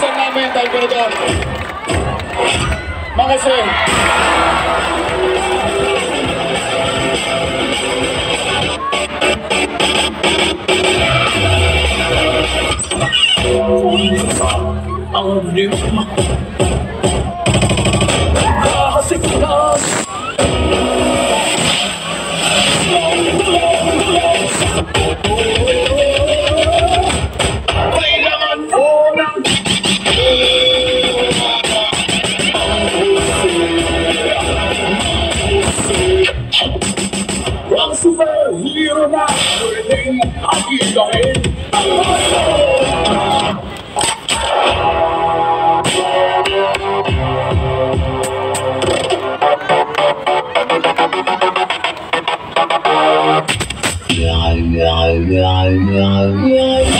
Pinagdasal namin dahil ganito. Makasi. Ang. king, I'm the head. Yeah, yeah, yeah, yeah, yeah.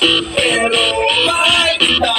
Pero basta